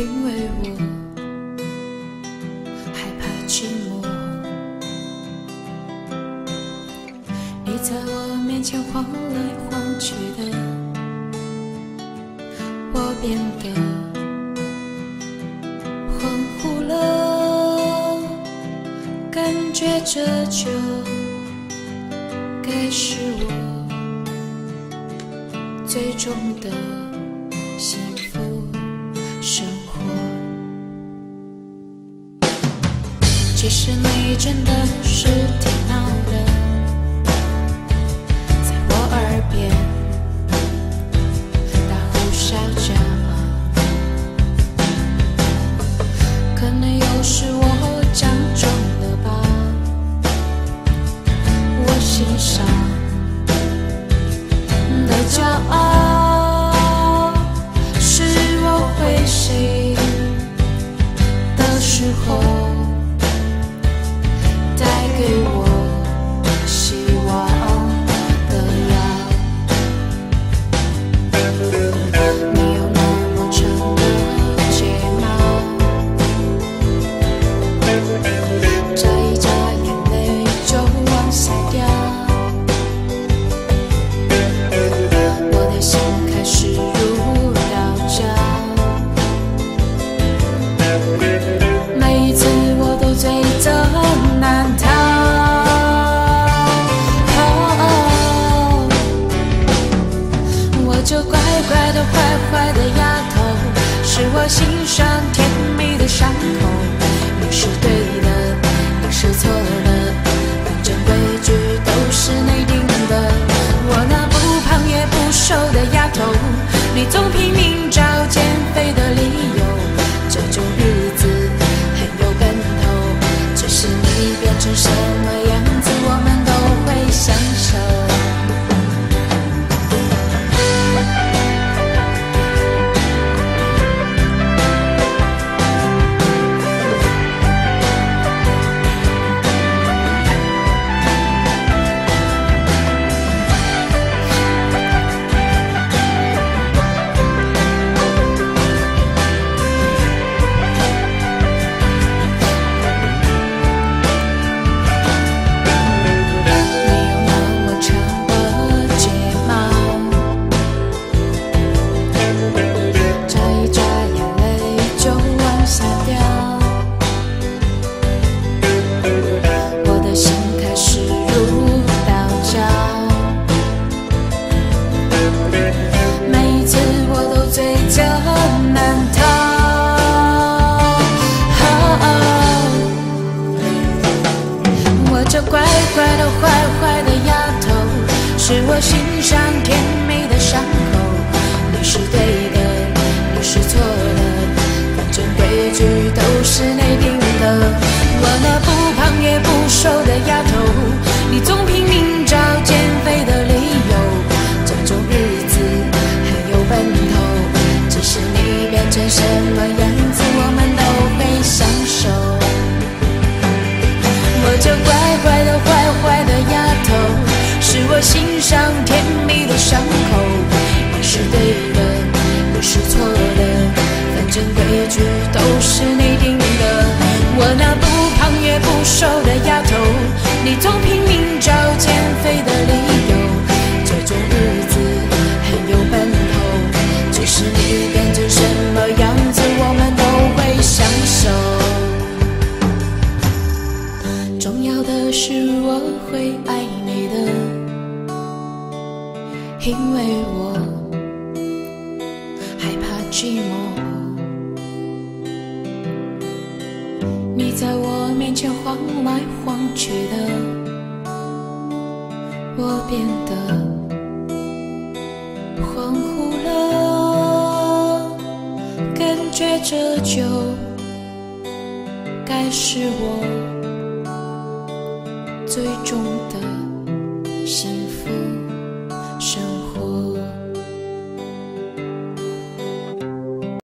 因为我害怕寂寞，你在我面前晃来晃去的，我变得恍惚了，感觉这就该是我最终的其实你真的是挺闹你总拼命找下掉。我的心开始如刀绞。每一次我都罪责难逃。我这乖乖的坏坏的丫头是我心上甜蜜的伤口你是对的正规矩都是内定的。我那不胖也不瘦的丫头，你总拼命找减肥的理由。这种日子很有奔头，只是你变成什么样子，我们都没享受。我这乖乖的坏坏的丫头，是我心上甜蜜的伤口。你是对结局都是你定的。我那不胖也不瘦的丫头，你总拼命找减肥的理由。这种日子很有奔头，只是你变成什么样子，我们都会享受。重要的是我会爱你的，因为我害怕寂寞。你在我面前晃来晃去的，我变得恍惚了，感觉这就该是我。最终的。